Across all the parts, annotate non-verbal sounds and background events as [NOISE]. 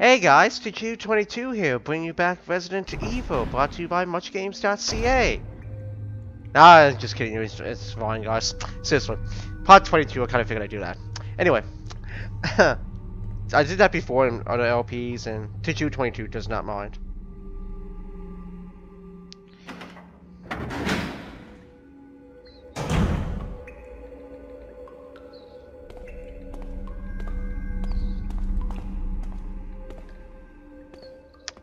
Hey guys, TQ22 here, bringing you back Resident Evil, brought to you by MuchGames.ca. Nah, just kidding, it's, it's fine guys. Seriously, part 22, I kind of figured I'd do that. Anyway, [LAUGHS] I did that before in other LPs, and TQ22 does not mind.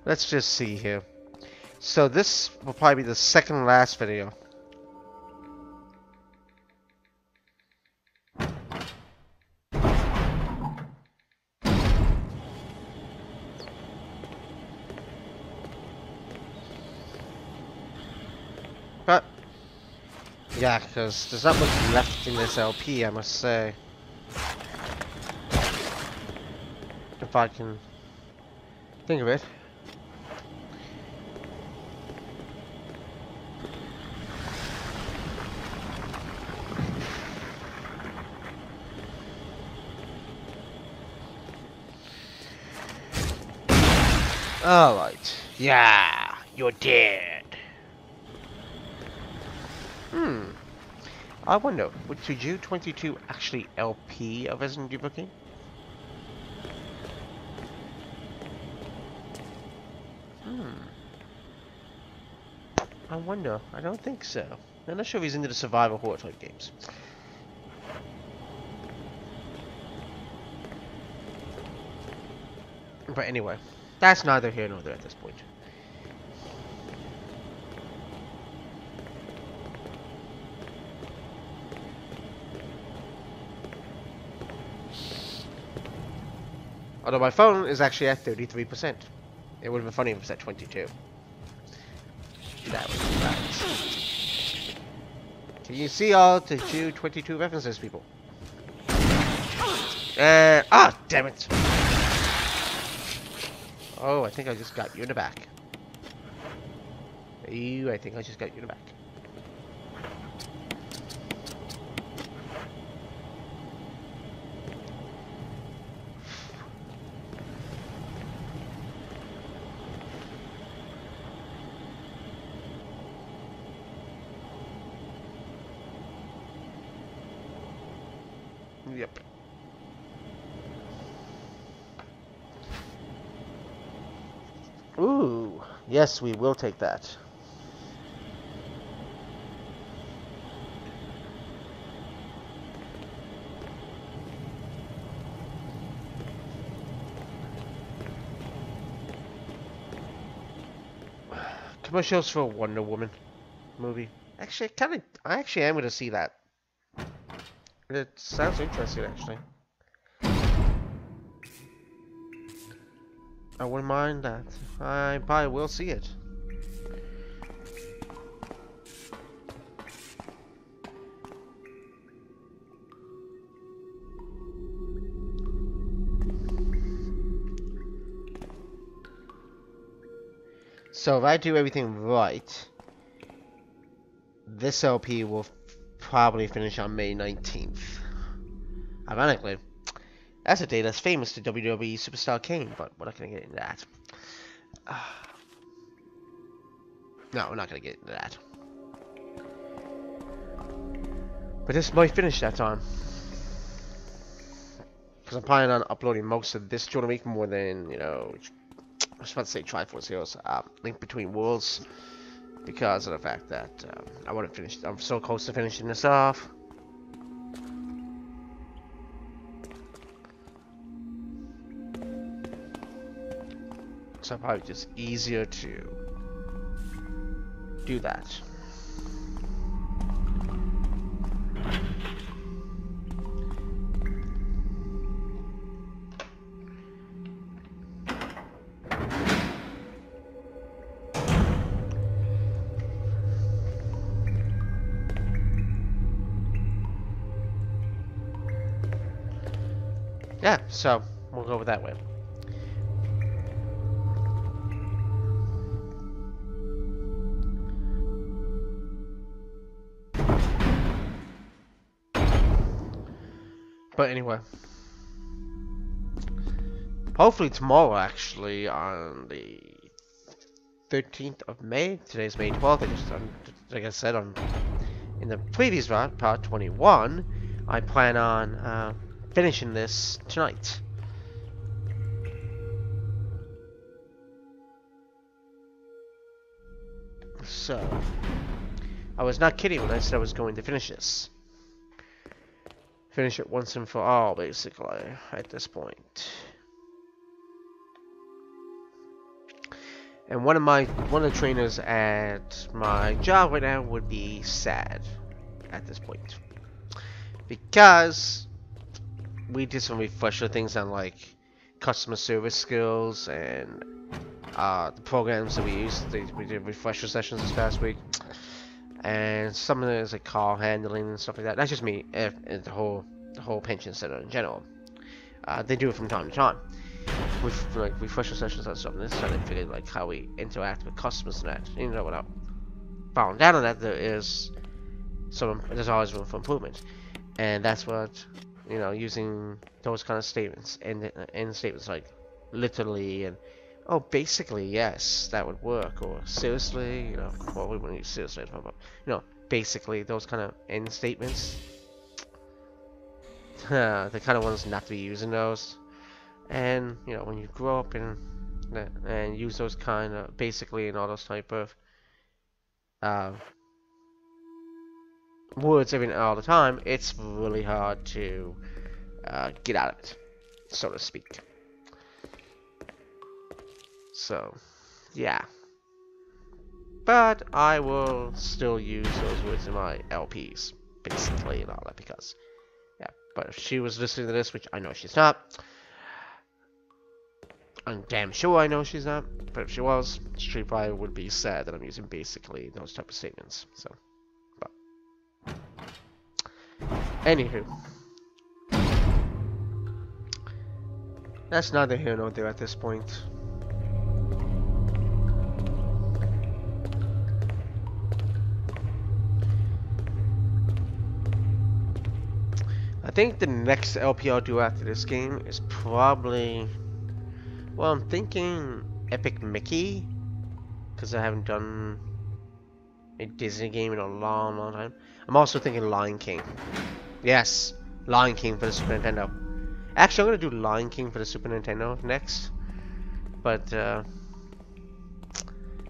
Let's just see here. So this will probably be the second last video. But, yeah, because there's not much left in this LP, I must say. If I can think of it. Alright. Yeah, you're dead. Hmm. I wonder, would TQ22 actually LP a Resident game? Hmm. I wonder. I don't think so. I'm not sure if he's into the survival horror type games. But anyway. That's neither here nor there at this point. Although my phone is actually at 33%. It would have been funny if it was at 22. That was right. Can you see all the two 22 references, people? Uh, ah, damn it! Oh, I think I just got you in the back. You, I think I just got you in the back. Yep. Ooh, yes, we will take that. Commercials for Wonder Woman movie. Actually, kind of. I actually am going to see that. It sounds interesting, actually. I wouldn't mind that. I probably will see it. So if I do everything right, this LP will probably finish on May 19th. Ironically, that's a day that's famous to WWE Superstar Kane, but we're not going to get into that. [SIGHS] No, we're not going to get into that. But this might finish that time. Because I'm planning on uploading most of this during the week more than, you know, I was about to say Triforce Heroes, uh, Link Between Worlds, because of the fact that um, I want to finish, I'm so close to finishing this off. So probably just easier to do that. Yeah, so we'll go with that way. Anyway. hopefully tomorrow, actually, on the 13th of May. Today's May 12th. I just, like I said, on in the previous part, part 21, I plan on uh, finishing this tonight. So, I was not kidding when I said I was going to finish this. Finish it once and for all, basically, at this point. And one of my one of the trainers at my job right now would be sad at this point. Because we did some refresher things on like customer service skills and uh, the programs that we used. We did refresher sessions this past week. And some of is like car handling and stuff like that. That's just me, if, if the whole the whole pension center in general. Uh, they do it from time to time with like refresher sessions and stuff. And this time they figured like how we interact with customers and that. You know, without following down on that, there is some there's always room for improvement, and that's what you know using those kind of statements and and statements like literally and oh basically yes that would work or seriously you know well we wouldn't use seriously but you know basically those kind of end statements [LAUGHS] the kind of ones not to be using those and you know when you grow up and and use those kind of basically and all those type of uh, words every all the time, it's really hard to uh, get out of it, so to speak. So, yeah. But I will still use those words in my LPs, basically, and all that, because, yeah. But if she was listening to this, which I know she's not, I'm damn sure I know she's not, but if she was, she probably would be sad that I'm using basically those type of statements. So, but anywho, that's neither here nor there at this point. Think the next LP I'll do after this game is probably well, I'm thinking Epic Mickey, because I haven't done a Disney game in a long, long time. I'm also thinking Lion King. Yes, Lion King for the Super Nintendo. Actually, I'm gonna do Lion King for the Super Nintendo next, but uh,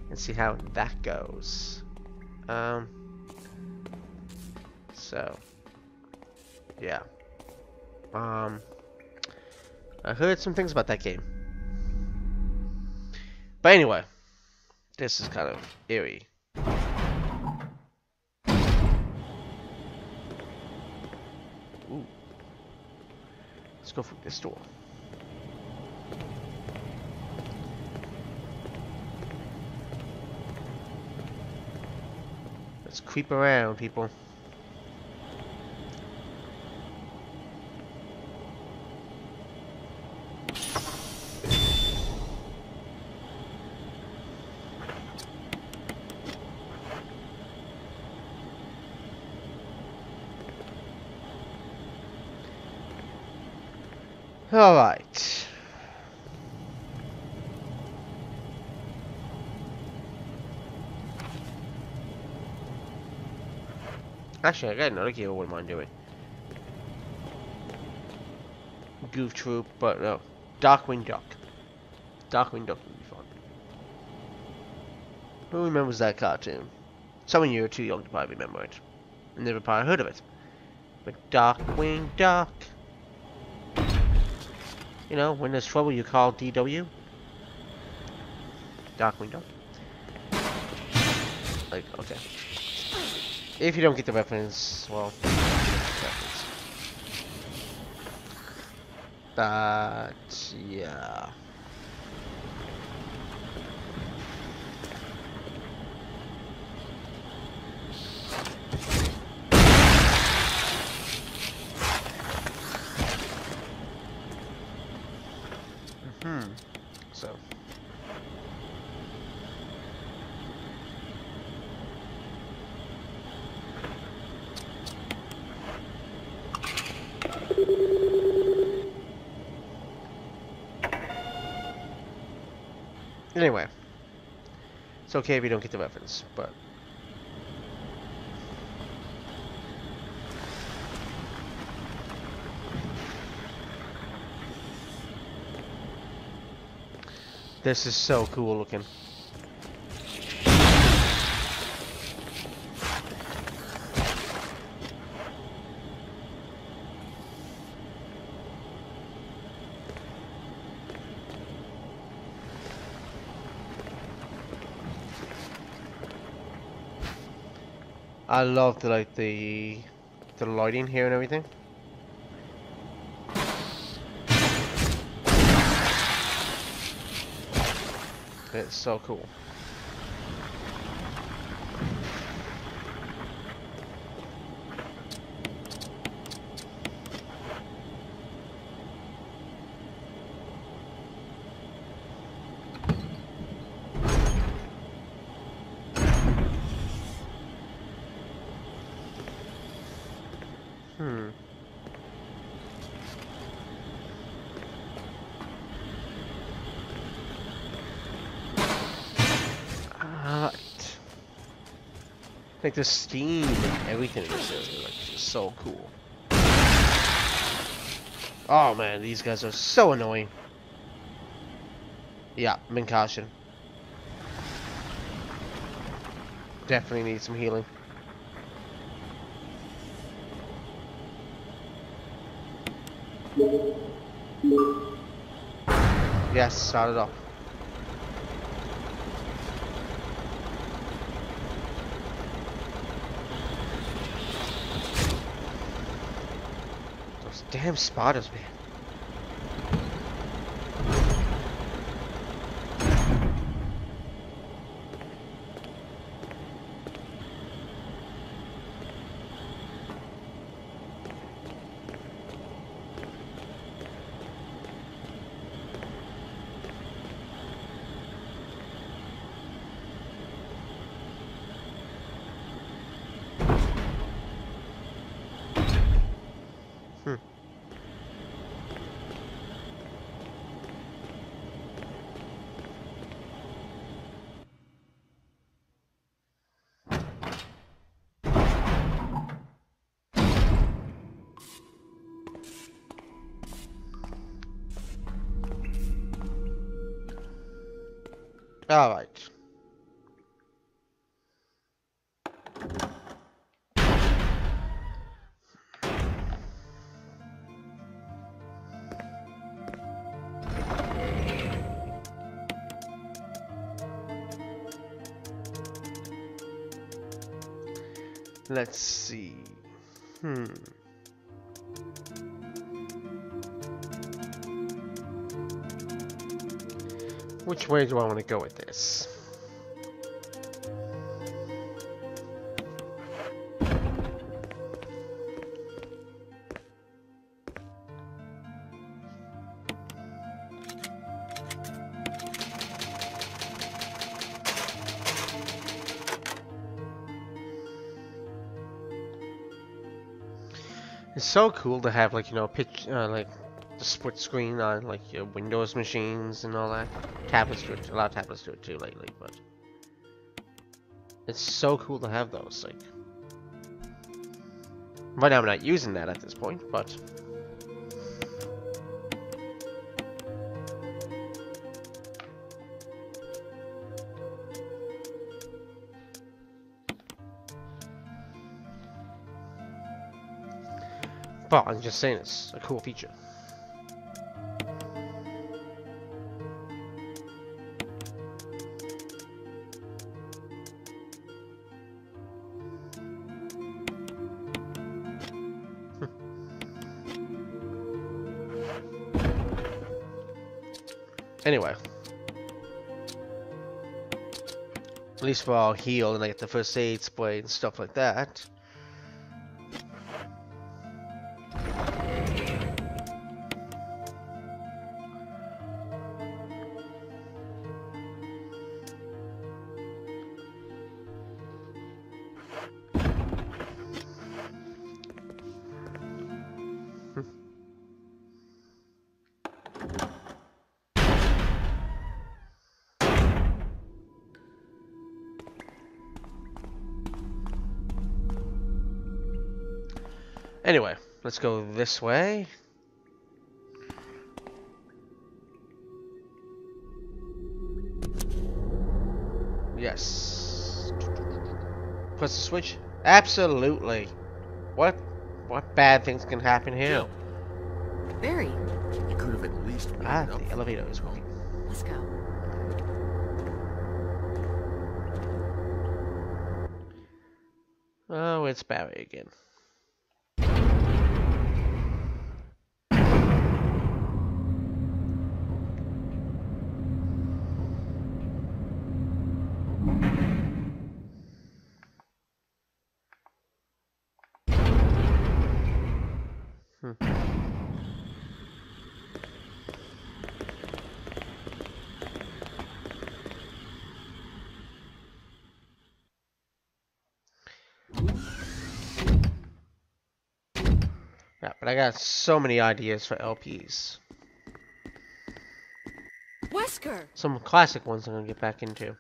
let's see how that goes. Um, so yeah. Um, I heard some things about that game. But anyway, this is kind of eerie. Ooh. Let's go through this door. Let's creep around, people. Alright. Actually, I got another game I wouldn't mind doing. Goof Troop, but no. Darkwing Duck. Darkwing Duck would be fun. Who remembers that cartoon? Some of you are too young to probably remember it. Never probably heard of it. But Darkwing Duck. You know, when there's trouble, you call DW. Darkwing Duck. Like, okay. If you don't get the reference, well, reference. But, yeah. Anyway. It's okay if you don't get the weapons, but... This is so cool looking. I love the like the the lighting here and everything. It's so cool. Like the steam and everything in this is like just so cool. Oh man, these guys are so annoying. Yeah, Minkashin. Definitely need some healing. Yes, start it off. Those damn spiders, man. All right. Let's see. Hmm. Which way do I want to go with this? It's so cool to have like you know pitch uh, like split screen on like your Windows machines and all that. Tablets do it. A lot of tablets do it too lately, but it's so cool to have those. Like right now, I'm not using that at this point, but but I'm just saying it's a cool feature. Anyway. At least our heal and I get the first aid spray and stuff like that. Anyway, let's go this way. Yes. Press the switch? Absolutely. What what bad things can happen here? Barry, you could have at least Ah, the elevator is working. let's go. Oh, it's Barry again. Hmm. Yeah, but I got so many ideas for LPs. Wesker! Some classic ones I'm gonna get back into.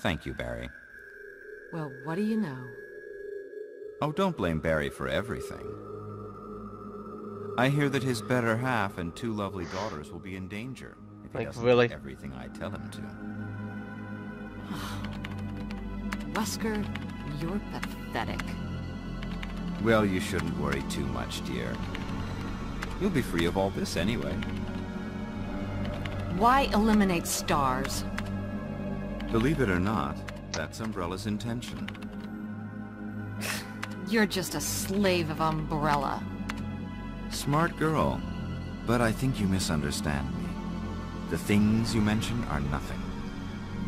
Thank you, Barry. Well, what do you know? Oh, don't blame Barry for everything. I hear that his better half and two lovely daughters will be in danger if he Like, doesn't really? do everything I tell him to. [SIGHS] Wesker, you're pathetic. Well, you shouldn't worry too much, dear. You'll be free of all this anyway. Why eliminate S.T.A.R.S.? Believe it or not, that's Umbrella's intention. [SIGHS] You're just a slave of Umbrella. Smart girl. But I think you misunderstand me. The things you mention are nothing.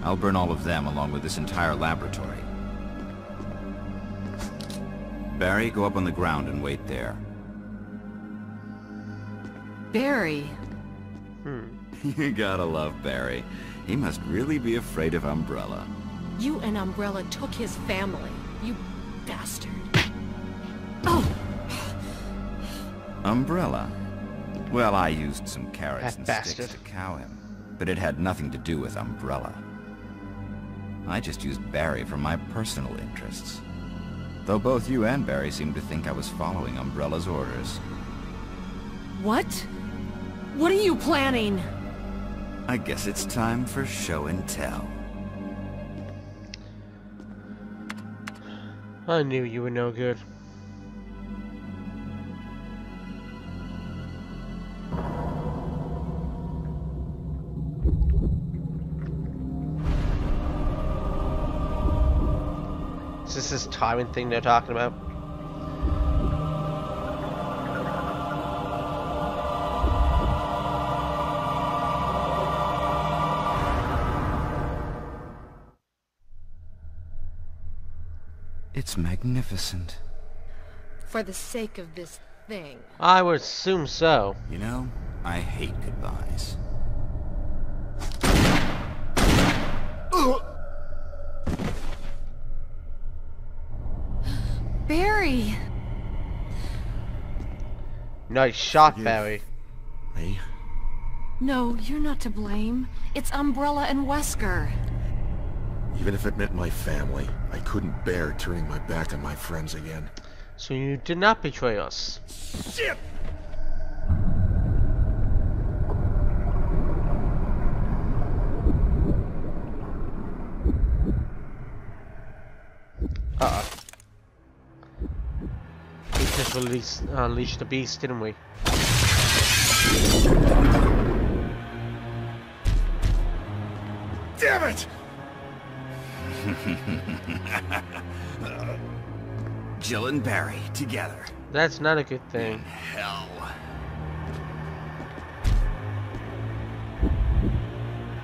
I'll burn all of them along with this entire laboratory. Barry, go up on the ground and wait there. Barry, Hmm. [LAUGHS] you gotta love Barry. He must really be afraid of Umbrella. You and Umbrella took his family, you bastard. Umbrella? Well, I used some carrots That and bastard. sticks to cow him, but it had nothing to do with Umbrella. I just used Barry for my personal interests. Though both you and Barry seem to think I was following Umbrella's orders. what? What are you planning? I guess it's time for show and tell. I knew you were no good. This this timing thing they're talking about? It's magnificent. For the sake of this thing. I would assume so. You know, I hate goodbyes. Barry! Nice shot, Forgive. Barry. Me? No, you're not to blame. It's Umbrella and Wesker. Even if it meant my family, I couldn't bear turning my back on my friends again. So you did not betray us. Shit! We just released, unleashed the beast, didn't we? Damn it! [LAUGHS] Jill and Barry, together. That's not a good thing. Hell.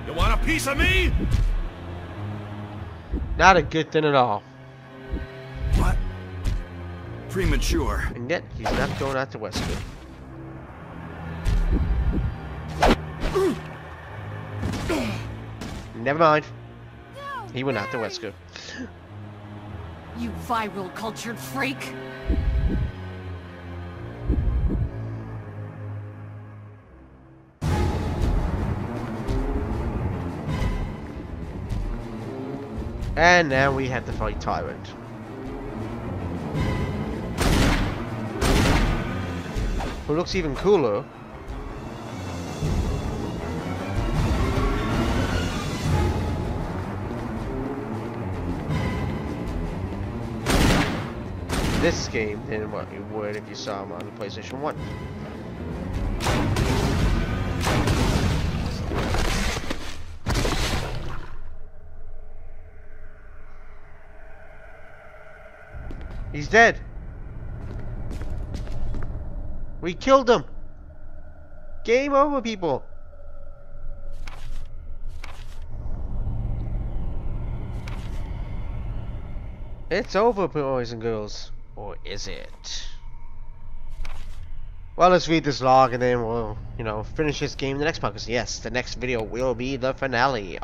You want a piece of me? Not a good thing at all. What? Premature. And yet, he's not going out to Westwood. Never mind. He went out to Westwood. You viral cultured freak! And now we have to fight Tyrant. Who looks even cooler. This game than what you would if you saw him on the PlayStation 1. He's dead. We killed him. Game over, people. It's over, boys and girls. Or is it? Well, let's read this log and then we'll, you know, finish this game in the next. Because, yes, the next video will be the finale.